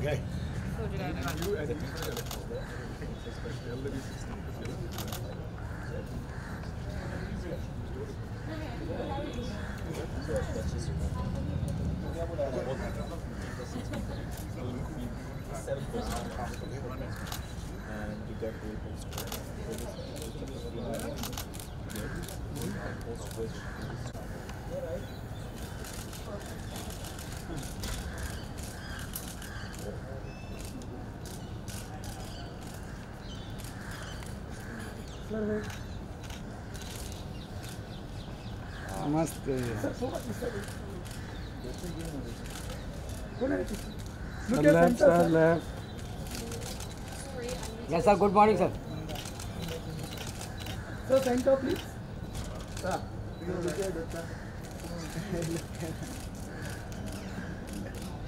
Okay. मस्त sir Yes, sir. Good morning, sir. Sir, center please.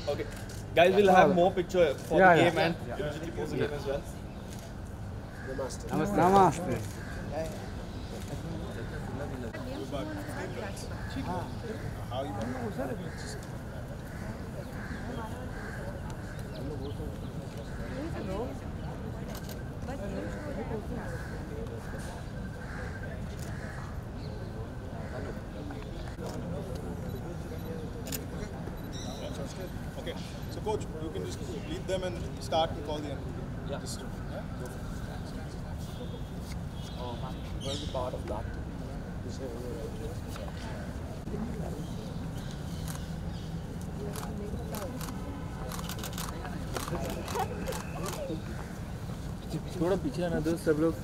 Okay. Guys, we'll have more picture for Yeah, the yeah. game and immediately post the game as well. Namaste Namaste. Okay, so coach, you can just lead them and start and call the end. Yeah. Just, yeah? Um, I'm going to be part of that. थोड़ा पीछे आना दो सब लोग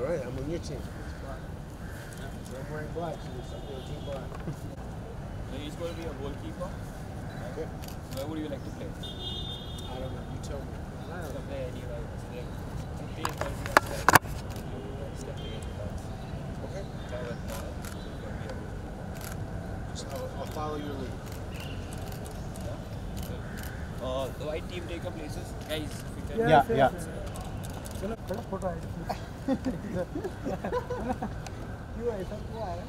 All right, I'm on your team. I'm wearing black, so you're your team black. So he's going to be a goalkeeper. Okay. Where would you like to play? I don't know. You tell me. You can play anywhere. So like, you play in Brazil as well. You step in that. Okay. Cover it, uh, so you can be a- Just, I'll, I'll follow your lead. Uh, the white team take up places. Guys, if you can yeah yeah चलो थोड़ा photo आए क्यों ऐसा क्यों आ रहा है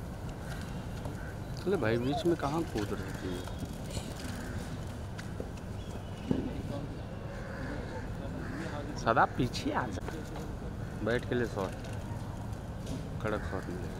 अरे भाई, बीच में कहाँ कूद रहती है सदा पीछे आ जा। बैठ के लिए शॉट कड़क शॉट मिलेगा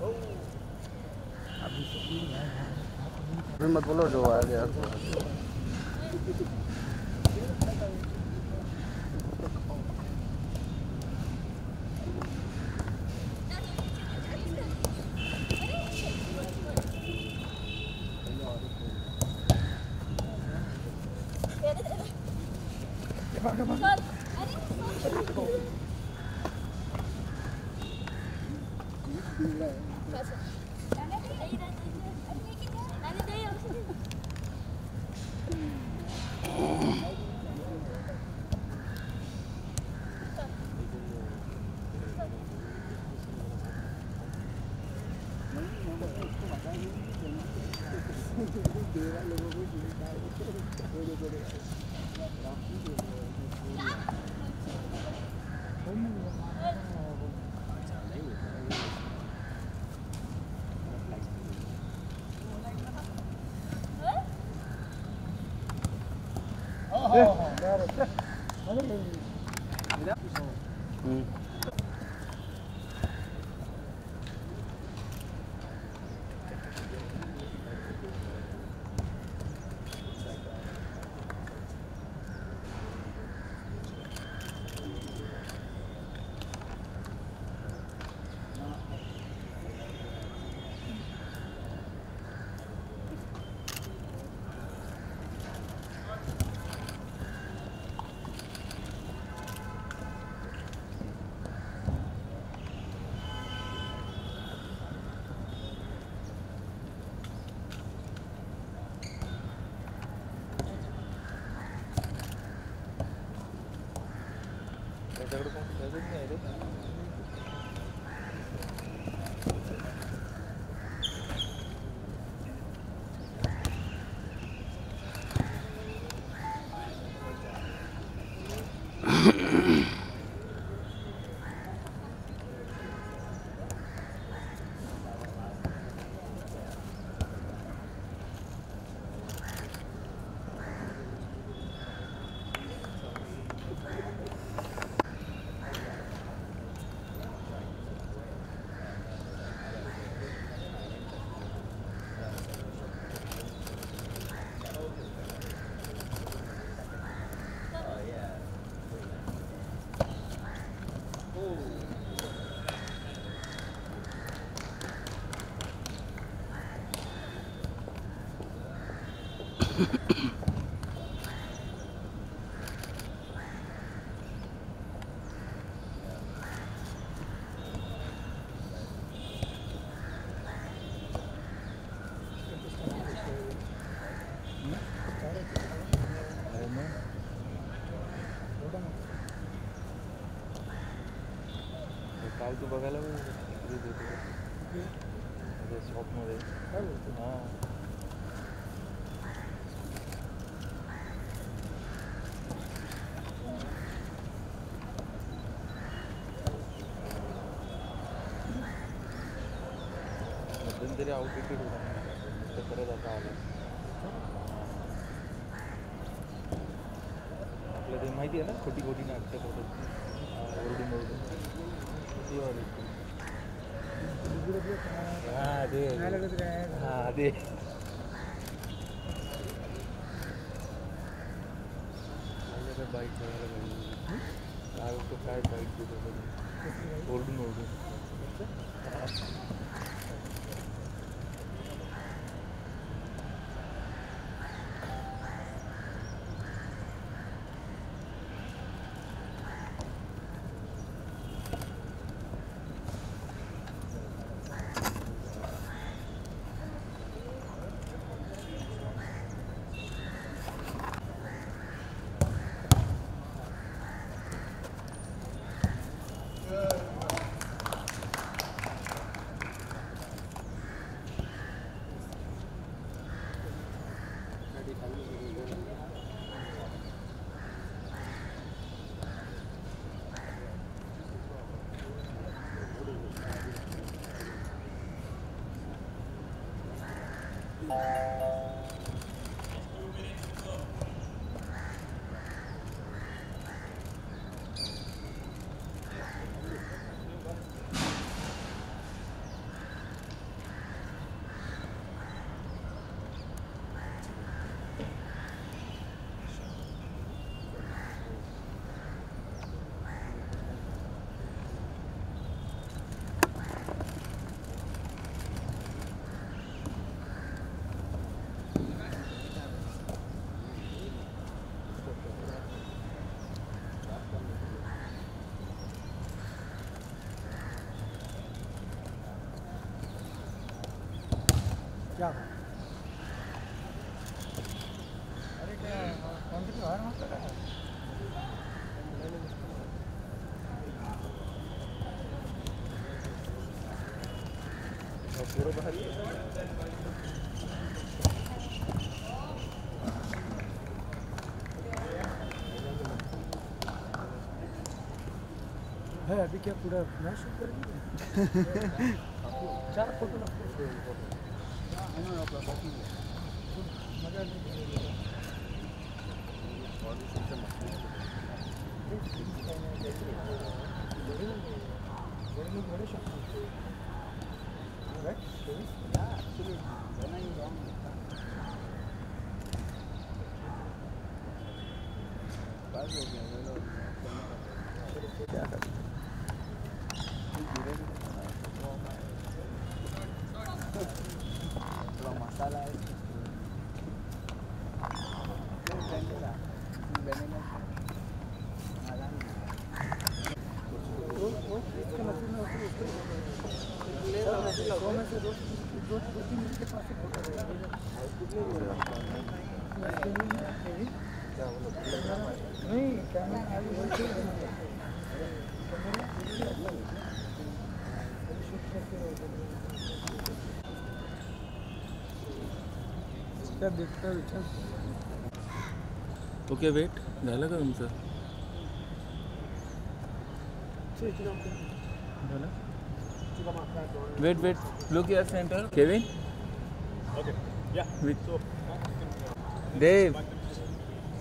अभी मत बोलो जो आ गया Come on, come on. Beli. Olha ఎక్కడ పంపించారు काल तू बघायला शॉपमध्ये मध्यंतरी आउटडेटेड होता परत आता आला. आपलं ते माहिती आहे ना खोटी खोटी नाटकं करतात ओरडून ओरडून. हा, ते. हा, ते. बाईक काय काय बाईक ओरडून ओरडून है अभी क्या पूरा मैं शूट करेंगे चार फोटो लगते मजा 再来 क्या देखता है विचार ओके वेट झालं का तुमचं झालं wait wait look your center Kevin Okay. Yeah. With So, देव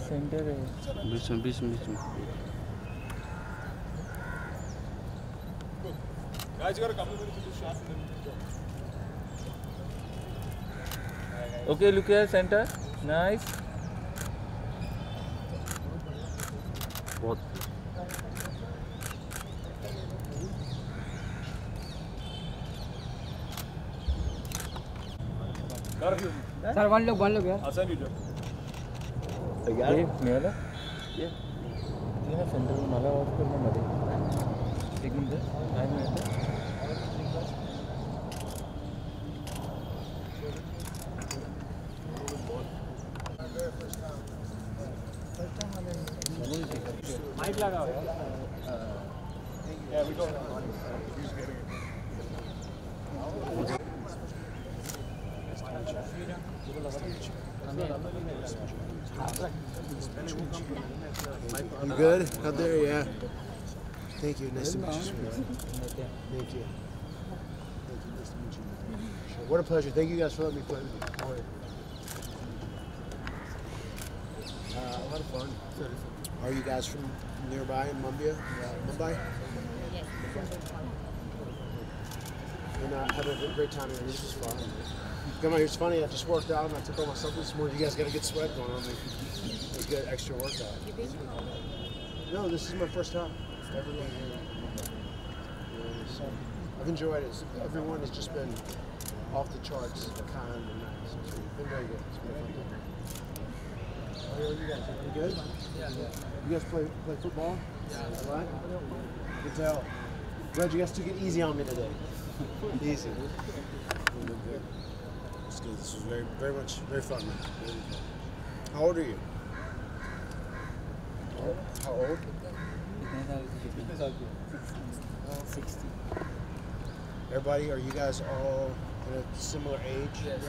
सेंटर आहे बीच में बीच में बीच में। Guys, you got a couple minutes to do shot and then go. Okay look here, center nice बहुत सर वन लोग वन लोग यार। तो यार ये मेरा ये। ये सेंटर में माला ऑफ़ करना मदद एक minute I minute. I'm You good? Out there? Yeah. Thank you. Nice to meet you. Thank you. What a pleasure. Thank you guys for letting me play with you. Uh, a lot of fun. Are you guys from nearby in Mumbai? Uh, Mumbai? And uh, had a great time here. This was fun. Come on, it's funny. I just worked out and I took all my stuff this morning. You guys got a good sweat going on. It's good extra workout. No, this is my first time here. So I've enjoyed it. Everyone has just been off the charts, kind and nice. It's been very good. It's been a fun time. How are you guys? You good? Yeah. You guys play play football? Yeah. A lot? I can tell. Glad you guys took it easy on me today. easy. It's good. This was very, very much, very fun. man. Very fun. How old are you? How old? Everybody, are you guys all in a similar age? Yes.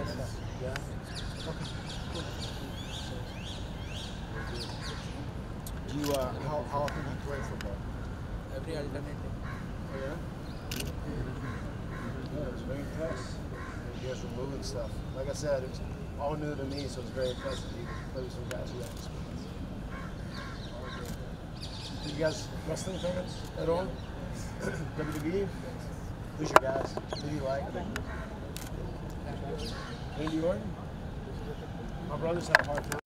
Yeah. Okay. Cool. Do you uh, how how often do you play football? Every alternate Oh yeah. Yeah, I was very impressed. You guys were moving stuff. Like I said, it was all new to me, so it was very impressive. You play with some guys who have experience. Did You guys wrestling fans at all? WWE? Who's your guys? Who do you like? Randy Orton? My brothers had a hard time